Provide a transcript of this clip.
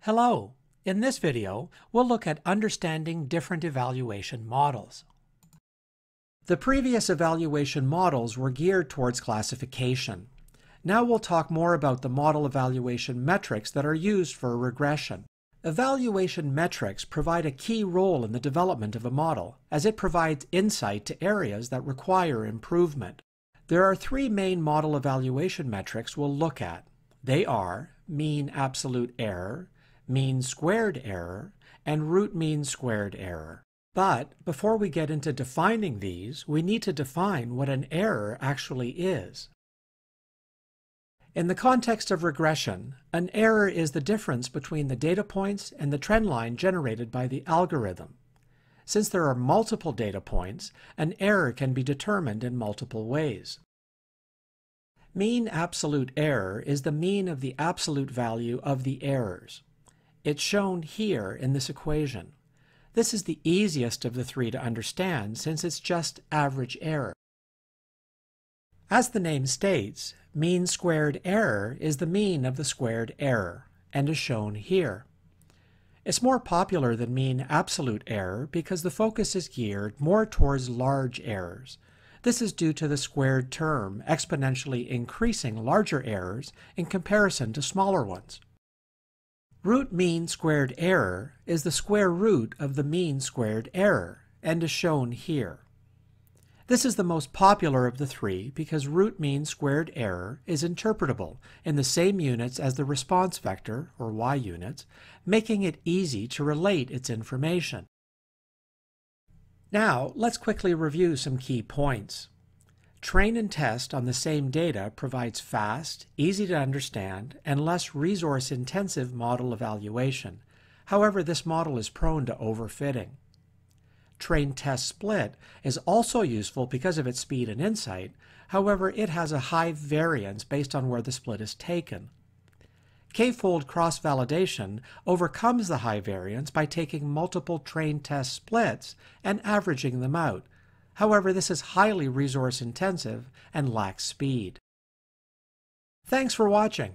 Hello! In this video, we'll look at understanding different evaluation models. The previous evaluation models were geared towards classification. Now we'll talk more about the model evaluation metrics that are used for regression. Evaluation metrics provide a key role in the development of a model, as it provides insight to areas that require improvement. There are three main model evaluation metrics we'll look at. They are mean absolute error, mean squared error, and root mean squared error. But before we get into defining these, we need to define what an error actually is. In the context of regression, an error is the difference between the data points and the trend line generated by the algorithm. Since there are multiple data points, an error can be determined in multiple ways. Mean absolute error is the mean of the absolute value of the errors. It's shown here in this equation. This is the easiest of the three to understand since it's just average error. As the name states, mean squared error is the mean of the squared error, and is shown here. It's more popular than mean absolute error because the focus is geared more towards large errors. This is due to the squared term exponentially increasing larger errors in comparison to smaller ones. Root mean squared error is the square root of the mean squared error, and is shown here. This is the most popular of the three because root mean squared error is interpretable in the same units as the response vector, or y units, making it easy to relate its information. Now, let's quickly review some key points. Train and test on the same data provides fast, easy to understand, and less resource-intensive model evaluation. However, this model is prone to overfitting. Train test split is also useful because of its speed and insight. However, it has a high variance based on where the split is taken. K-fold cross-validation overcomes the high variance by taking multiple train test splits and averaging them out, However, this is highly resource intensive and lacks speed. Thanks for watching.